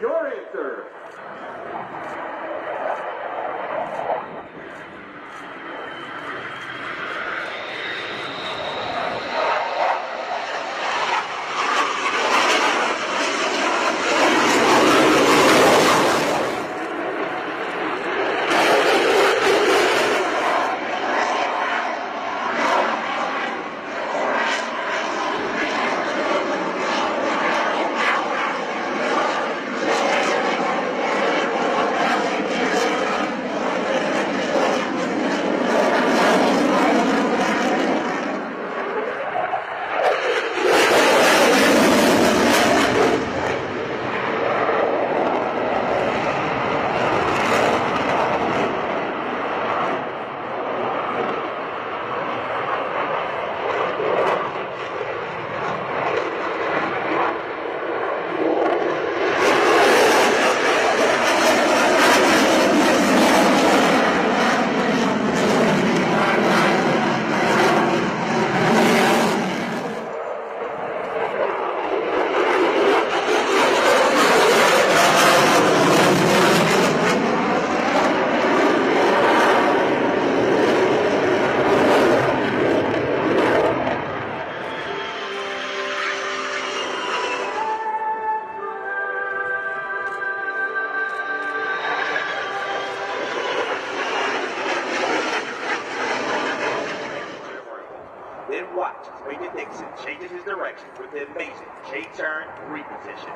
your answer. Wayne Dixon changes his direction with the amazing J-turn reposition.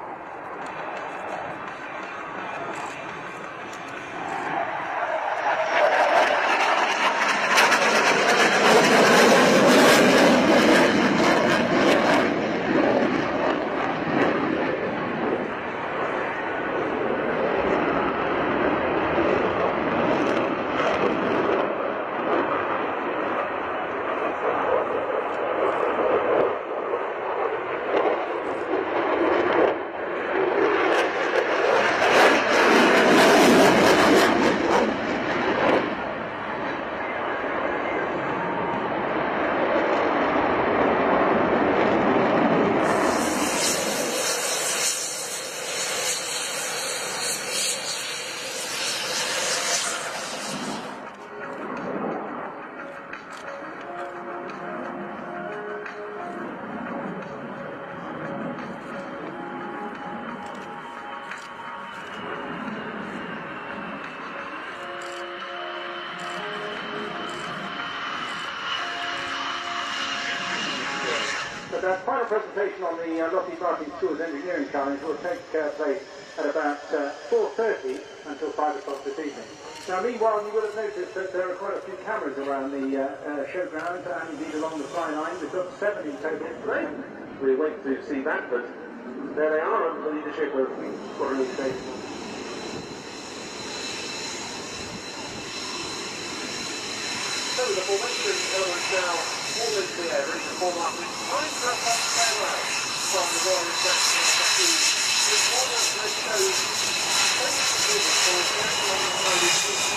But our final presentation on the uh, Lockheed Martin Schools Engineering Challenge will take uh, place at about uh, 4.30 until 5 o'clock this evening. Now, meanwhile, you will have noticed that there are quite a few cameras around the uh, uh, showground and indeed along the fly line. We've got seven in total today. We wait to see that, but there they are under the leadership of Coronel State. So the formation elements now undecided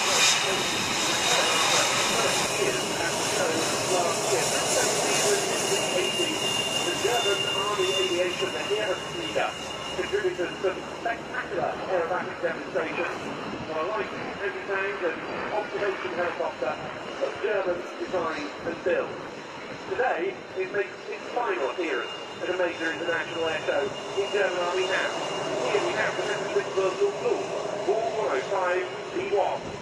first it makes its final appearance at a major international air show in German Army House. Here we have the Metric Virtual Blue, Ball 105 P1.